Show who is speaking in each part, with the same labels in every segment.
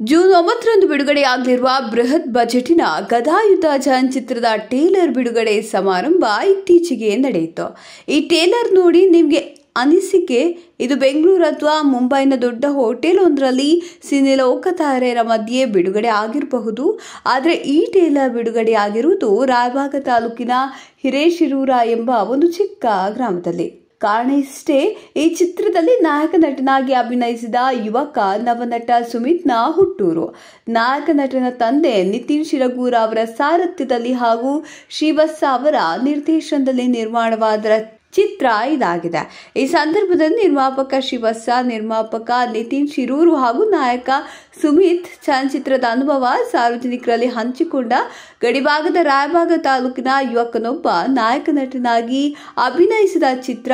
Speaker 1: June ಒಂಬತ್ತರಂದು ಬಿಡುಗಡೆಯಾಗಲಿರುವ ಬೃಹತ್ ಬಜೆಟಿನ ಗದಾಯುಧ ಚಿತ್ರದ ಟೇಲರ್ ಬಿಡುಗಡೆ ಸಮಾರಂಭ ಇತ್ತೀಚೆಗೆ ನಡೆಯಿತು. ಈ ಟೇಲರ್ ನೋಡಿ ನಿಮಗೆ ಅನಿಸಿಕೆ, ಇದು ಬೆಂಗಳೂರು ಅಥವಾ ಮುಂಬೈನ ದೊಡ್ಡ ಹೋಟೆಲ್ ಒಂದರಲ್ಲಿ ಸಿನಿ ಲೋಕತಾರೆಯರ ಮಧ್ಯೆ ಬಿಡುಗಡೆ ಆಗಿರಬಹುದು. ಆದರೆ ಈ ಟೇಲರ್ ಬಿಡುಗಡೆ ಆಗಿರುವುದು ರಾಯಬಾಗ ತಾಲೂಕಿನ ಹಿರೇಶಿರೂರ ಎಂಬ ಒಂದು ಚಿಕ್ಕ ಗ್ರಾಮದಲ್ಲಿ. ಕಾರಣ ಇಷ್ಟೇ, ಈ ಚಿತ್ರದಲ್ಲಿ ನಾಯಕ ನಟನಾಗಿ ಅಭಿನಯಿಸಿದ ಯುವಕ ನವನಟ ಸುಮಿತ್ನ ಹುಟ್ಟೂರು. ನಾಯಕ ನಟನ ತಂದೆ ನಿತಿನ್ ಶಿರಗೂರ ಅವರ ಸಾರಥ್ಯದಲ್ಲಿ ಹಾಗೂ ಶ್ರೀವತ್ಸ ಅವರ ನಿರ್ದೇಶನದಲ್ಲಿ ನಿರ್ಮಾಣವಾದ ಚಿತ್ರ ಇದಾಗಿದೆ. ಈ ಸಂದರ್ಭದಲ್ಲಿ ನಿರ್ಮಾಪಕ ಶಿವಸ, ನಿರ್ಮಾಪಕ ನಿತಿನ್ ಶಿರೂರು ಹಾಗೂ ನಾಯಕ ಸುಮಿತ್ ಚಲನಚಿತ್ರದ ಅನುಭವ ಸಾರ್ವಜನಿಕರಲ್ಲಿ ಹಂಚಿಕೊಂಡ ಗಡಿಭಾಗದ ರಾಯಭಾಗ ತಾಲೂಕಿನ ಯುವಕನೊಬ್ಬ ನಾಯಕ ನಟನಾಗಿ ಅಭಿನಯಿಸಿದ ಚಿತ್ರ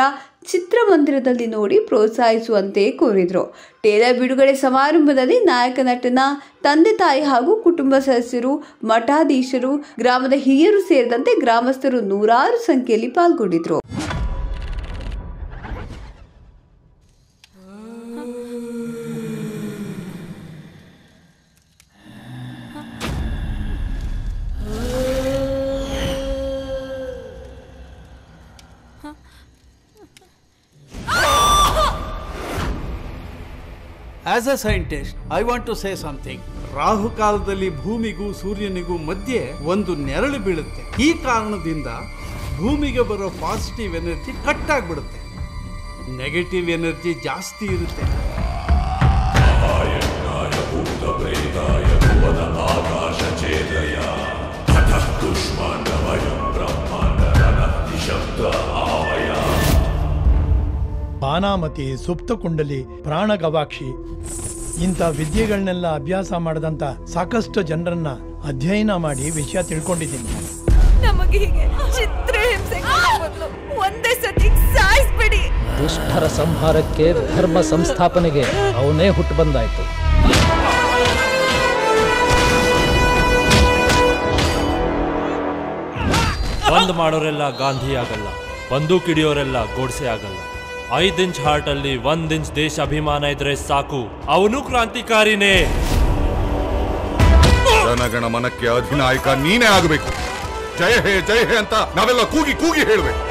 Speaker 1: ಚಿತ್ರಮಂದಿರದಲ್ಲಿ ನೋಡಿ ಪ್ರೋತ್ಸಾಹಿಸುವಂತೆ ಕೋರಿದರು. ಟೇಲರ್ ಬಿಡುಗಡೆ ಸಮಾರಂಭದಲ್ಲಿ ನಾಯಕ ನಟನ, ತಂದೆ ತಾಯಿ ಹಾಗೂ ಕುಟುಂಬ ಸದಸ್ಯರು, ಮಠಾಧೀಶರು, ಗ್ರಾಮದ ಹಿರಿಯರು ಸೇರಿದಂತೆ ಗ್ರಾಮಸ್ಥರು ನೂರಾರು ಸಂಖ್ಯೆಯಲ್ಲಿ ಪಾಲ್ಗೊಂಡಿದ್ರು.
Speaker 2: As a scientist I want to say something ರಾಹುಕಾಲದಲ್ಲಿ ಭೂಮಿಗೂ ಸೂರ್ಯನಿಗೂ ಮಧ್ಯೆ ಒಂದು ನೆರಳು ಬೀಳುತ್ತೆ. ಈ ಕಾರಣದಿಂದ ಭೂಮಿಗೆ ಬರೋ ಪಾಸಿಟಿವ್ ಎನರ್ಜಿ ಕಟ್ ಆಗಿಬಿಡುತ್ತೆ. ನೆಗೆಟಿವ್ ಎನರ್ಜಿ ಜಾಸ್ತಿ ಇರುತ್ತೆ.
Speaker 3: ಬಾನಾಮತಿ ಸುಪ್ತಕುಂಡಲಿ ಪ್ರಾಣಗವಾಕ್ಷಿ ಇಂಥ ವಿದ್ಯೆಗಳನ್ನೆಲ್ಲ ಅಭ್ಯಾಸ ಮಾಡದಂತ ಸಾಕಷ್ಟು ಜನರನ್ನ ಅಧ್ಯಯನ ಮಾಡಿ ವಿಷಯ ತಿಳ್ಕೊಂಡಿದ್ದೀನಿ.
Speaker 4: ಒಂದೇ ಸತಿ ಸಾಯಿಸ್ಬಿಡಿ.
Speaker 5: ದುಷ್ಟರ ಸಂಹಾರಕ್ಕೆ ಧರ್ಮ ಸಂಸ್ಥಾಪನೆಗೆ ಅವನೇ ಹುಟ್ಟು ಬಂದಾಯ್ತು.
Speaker 6: ಬಂದ್ ಮಾಡೋರೆಲ್ಲ ಗಾಂಧಿ ಆಗಲ್ಲ ಬಂದೂಕ್ ಹಿಡಿಯೋರೆಲ್ಲ ಗೋಡ್ಸೆ ಆಗಲ್ಲ. ಐದ್ ಇಂಚ್ ಹಾರ್ಟ್ ಅಲ್ಲಿ ಒಂದ್ ಇಂಚ್ ದೇಶ ಅಭಿಮಾನ ಇದ್ರೆ ಸಾಕು. ಅವನು ಕ್ರಾಂತಿಕಾರಿನೇ.
Speaker 7: ಜನಗಣ ಮನಕ್ಕೆ ಅಧಿನಾಯಕ ನೀನೇ ಆಗಬೇಕು. ಜಯ ಹೇ ಜಯ ಹೇ ಅಂತ ನಾವೆಲ್ಲ ಕೂಗಿ ಕೂಗಿ ಹೇಳಬೇಕು.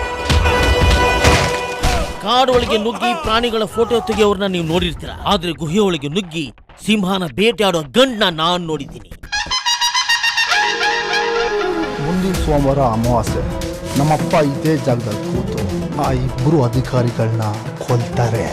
Speaker 8: ಕಾಡೊಳಗೆ ನುಗ್ಗಿ ಪ್ರಾಣಿಗಳ ಫೋಟೋ ತೆಗೆಯೋರ್ನ ನೀವು ನೋಡಿರ್ತೀರ? ಆದ್ರೆ ಗುಹೆಯೊಳಗೆ ನುಗ್ಗಿ ಸಿಂಹನ ಬೇಟೆಯಾಡೋ ಗಂಡನ ನಾನು ನೋಡಿದ್ದೀನಿ.
Speaker 9: ಮುಂದಿನ ಸೋಮವಾರ ಅಮಾವಾಸ್ಯೆ. ನಮ್ಮಪ್ಪ ಇದೇ ಜಾಗದಲ್ಲಿ ಕೂತು ಆ ಇಬ್ಬರು ಅಧಿಕಾರಿಗಳನ್ನ ಕೊಲ್ತಾರೆ.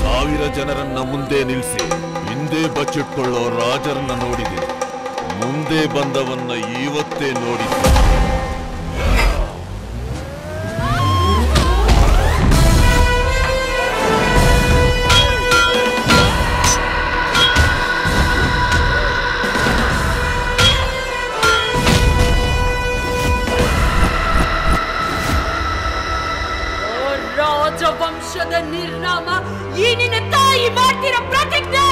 Speaker 7: ಸಾವಿರ ಜನರನ್ನ ಮುಂದೆ ನಿಲ್ಲಿಸಿ ಹಿಂದೆ ಬಚ್ಚಿಟ್ಕೊಳ್ಳೋ ರಾಜರನ್ನ ನೋಡಿದೆ. ಮುಂದೆ ಬಂದವನ್ನ ಇವತ್ತೇ ನೋಡಿ.
Speaker 4: ರಾಜವಂಶದ ನಿರ್ನಾಮ ಈ ನಿನ್ನ ತಾಯಿ ಮಾಡ್ತಿರೋ ಪ್ರತಿಜ್ಞೆ!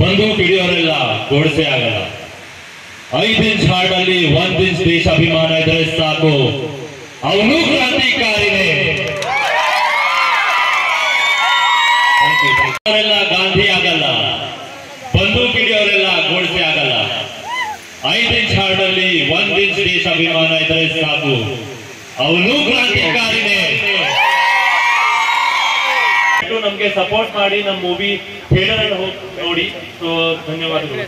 Speaker 6: ಬಂದೂಕ್ ಹಿಡಿಯೋರೆಲ್ಲ ಗೋಡ್ಸೆ ಆಗಲ್ಲ. ಐದ್ ಇಂಚ್ ಹಾರ್ಟ್ ಅಲ್ಲಿ ಒಂದ್ ಇಂಚ್ ದೇಶ ಅಭಿಮಾನ ಇದ್ರೆ ಸಾಕು. ಅವನು ಕ್ರಾಂತಿಕಾರಿನೇ ಅವರೆಲ್ಲ ಗಾಂಧಿ ಆಗಲ್ಲ. ಬಂದೂಕ್ ಹಿಡಿಯೋರೆಲ್ಲ ಗೋಡ್ಸೆ ಆಗಲ್ಲ. ಐದ್ ಇಂಚ್ ಹಾರ್ಟ್ ಅಲ್ಲಿ ಒಂದ್ ಇಂಚ್ ದೇಶ ಅಭಿಮಾನ ಇದ್ರೆ ಸಾಕು. ಅವನು ಕ್ರಾಂತಿಕಾರಿನೇ ಸಪೋರ್ಟ್ ಮಾಡಿ ನಮ್ಮ ಮೂವಿ ಥಿಯೇಟರ್ ಅಲ್ಲಿ ಹೋಗಿ ನೋಡಿ. ಸೊ ಧನ್ಯವಾದಗಳು.